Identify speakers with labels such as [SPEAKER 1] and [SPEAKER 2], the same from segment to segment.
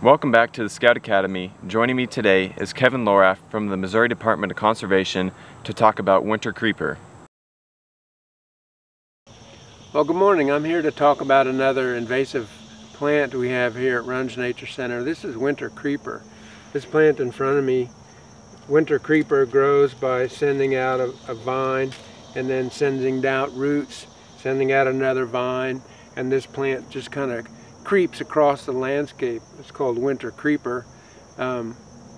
[SPEAKER 1] Welcome back to the Scout Academy. Joining me today is Kevin Lohraff from the Missouri Department of Conservation to talk about winter creeper.
[SPEAKER 2] Well, good morning. I'm here to talk about another invasive plant we have here at Runge Nature Center. This is winter creeper. This plant in front of me, winter creeper grows by sending out a, a vine and then sending out roots, sending out another vine, and this plant just kind of creeps across the landscape. It's called winter creeper um,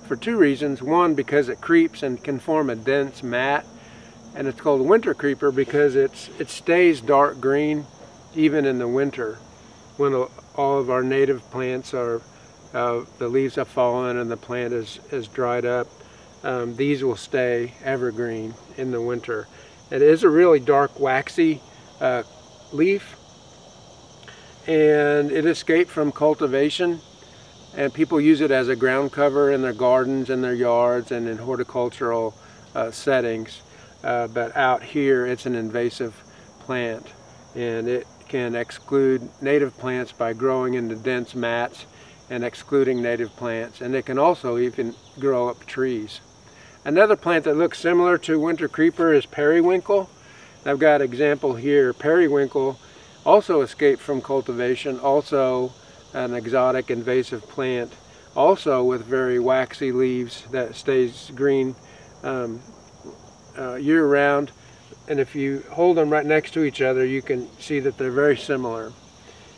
[SPEAKER 2] for two reasons. One, because it creeps and can form a dense mat. And it's called winter creeper because it's it stays dark green even in the winter when all of our native plants are, uh, the leaves have fallen and the plant is, is dried up. Um, these will stay evergreen in the winter. It is a really dark waxy uh, leaf and it escaped from cultivation and people use it as a ground cover in their gardens and their yards and in horticultural uh, settings uh, but out here it's an invasive plant and it can exclude native plants by growing into dense mats and excluding native plants and it can also even grow up trees. Another plant that looks similar to winter creeper is periwinkle. I've got an example here. Periwinkle also escaped from cultivation, also an exotic invasive plant, also with very waxy leaves that stays green um, uh, year round. And if you hold them right next to each other, you can see that they're very similar.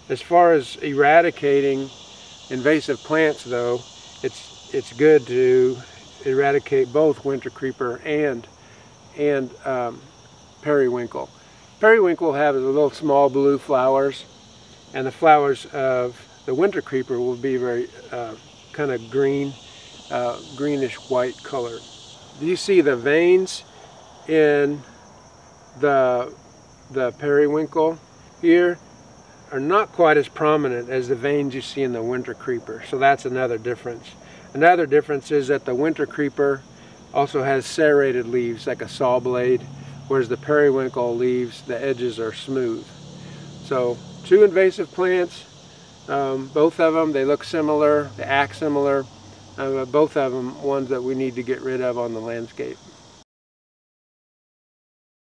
[SPEAKER 2] As far as eradicating invasive plants though, it's, it's good to eradicate both winter creeper and, and um, periwinkle. Periwinkle will have the little small blue flowers and the flowers of the winter creeper will be very uh, kind of green, uh, greenish white color. You see the veins in the, the periwinkle here are not quite as prominent as the veins you see in the winter creeper. So that's another difference. Another difference is that the winter creeper also has serrated leaves like a saw blade whereas the periwinkle leaves, the edges are smooth. So two invasive plants, um, both of them, they look similar, they act similar, uh, both of them ones that we need to get rid of on the landscape.